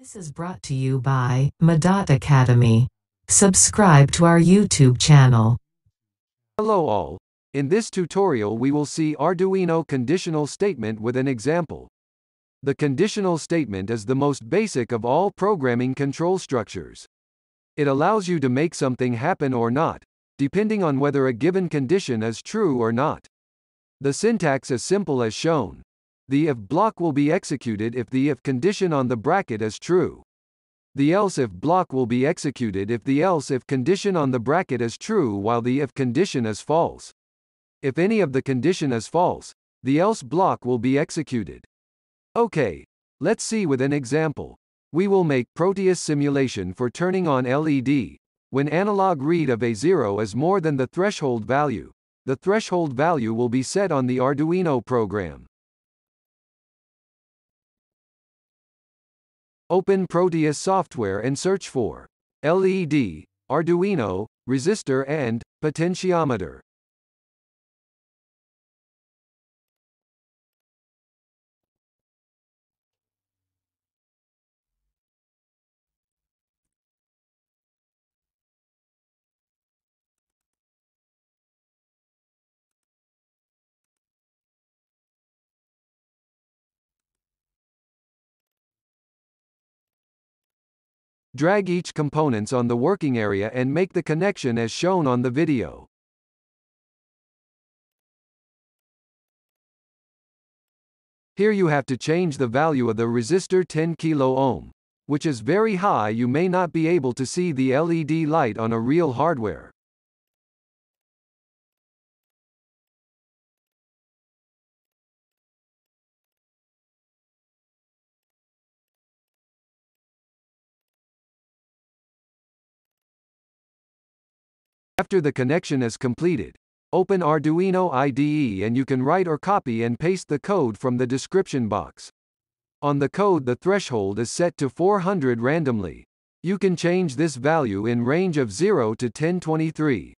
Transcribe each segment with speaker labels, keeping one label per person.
Speaker 1: This is brought to you by Madot Academy. Subscribe to our YouTube channel.
Speaker 2: Hello all. In this tutorial we will see Arduino conditional statement with an example. The conditional statement is the most basic of all programming control structures. It allows you to make something happen or not, depending on whether a given condition is true or not. The syntax is simple as shown. The if block will be executed if the if condition on the bracket is true. The else if block will be executed if the else if condition on the bracket is true while the if condition is false. If any of the condition is false, the else block will be executed. Okay, let's see with an example. We will make Proteus simulation for turning on LED. When analog read of A0 is more than the threshold value, the threshold value will be set on the Arduino program. Open Proteus software and search for LED, Arduino, resistor and potentiometer. Drag each components on the working area and make the connection as shown on the video. Here you have to change the value of the resistor 10 kilo ohm, which is very high you may not be able to see the LED light on a real hardware. After the connection is completed, open Arduino IDE and you can write or copy and paste the code from the description box. On the code the threshold is set to 400 randomly. You can change this value in range of 0 to 1023.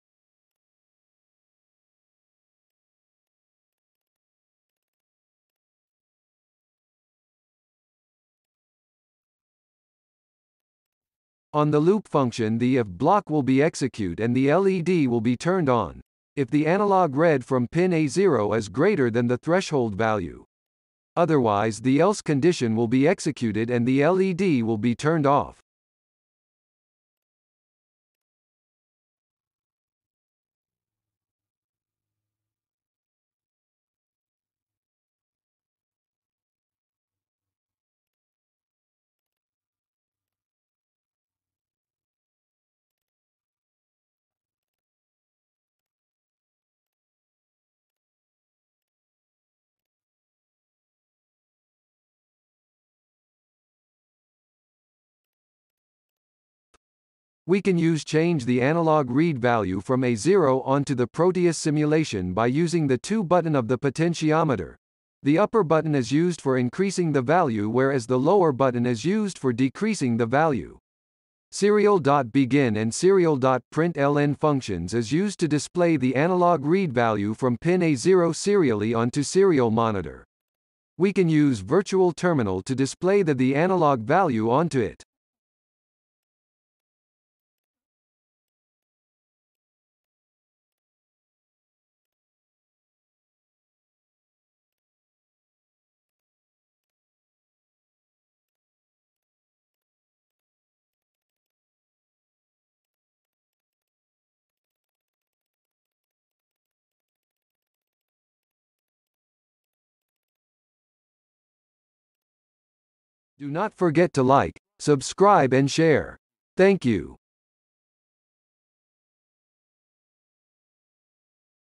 Speaker 2: On the loop function the if block will be execute and the LED will be turned on, if the analog read from pin A0 is greater than the threshold value. Otherwise the else condition will be executed and the LED will be turned off. We can use change the analog read value from A0 onto the Proteus simulation by using the 2 button of the potentiometer. The upper button is used for increasing the value whereas the lower button is used for decreasing the value. Serial.begin and serial.println functions is used to display the analog read value from pin A0 serially onto serial monitor. We can use virtual terminal to display the, the analog value onto it. Do not forget to like, subscribe and share. Thank you.